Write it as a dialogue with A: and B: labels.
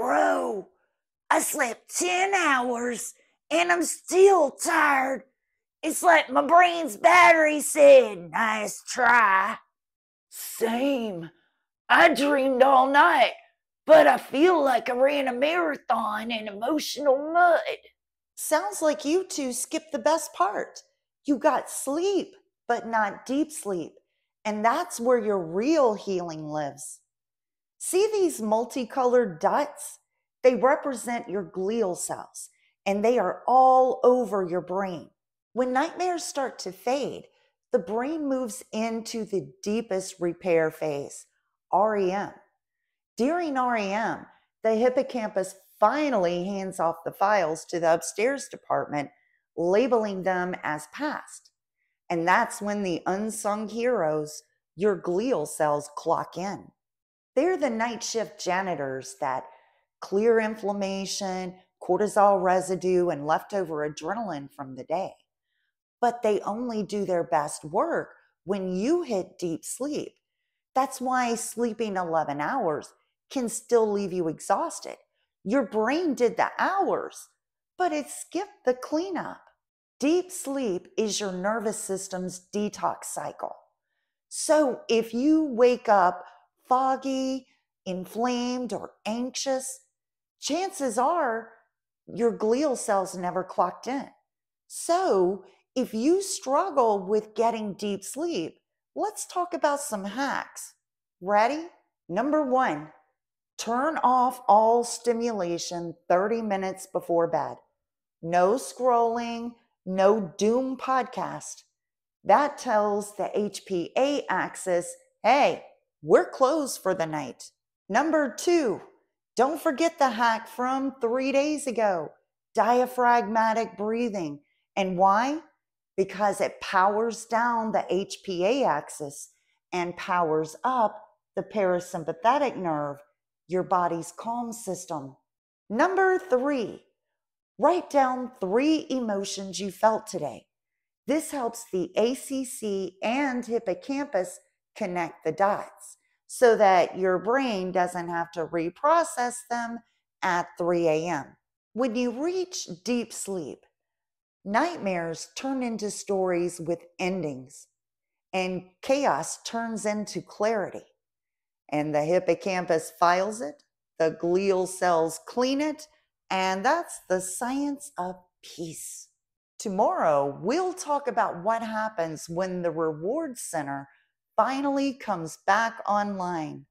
A: Bro, I slept 10 hours and I'm still tired. It's like my brain's battery said, nice try. Same. I dreamed all night, but I feel like I ran a marathon in emotional mud.
B: Sounds like you two skipped the best part. You got sleep, but not deep sleep. And that's where your real healing lives. See these multicolored dots? They represent your glial cells, and they are all over your brain. When nightmares start to fade, the brain moves into the deepest repair phase REM. During REM, the hippocampus finally hands off the files to the upstairs department, labeling them as past. And that's when the unsung heroes, your glial cells, clock in. They're the night shift janitors that clear inflammation, cortisol residue, and leftover adrenaline from the day. But they only do their best work when you hit deep sleep that's why sleeping 11 hours can still leave you exhausted. Your brain did the hours, but it skipped the cleanup. Deep sleep is your nervous system's detox cycle. So if you wake up foggy, inflamed, or anxious, chances are your glial cells never clocked in. So if you struggle with getting deep sleep, let's talk about some hacks. Ready? Number one, turn off all stimulation 30 minutes before bed. No scrolling, no doom podcast. That tells the HPA axis, hey, we're closed for the night. Number two, don't forget the hack from three days ago diaphragmatic breathing. And why? because it powers down the HPA axis and powers up the parasympathetic nerve, your body's calm system. Number three, write down three emotions you felt today. This helps the ACC and hippocampus connect the dots so that your brain doesn't have to reprocess them at 3 a.m. When you reach deep sleep, Nightmares turn into stories with endings, and chaos turns into clarity. And the hippocampus files it, the glial cells clean it, and that's the science of peace. Tomorrow, we'll talk about what happens when the reward center finally comes back online.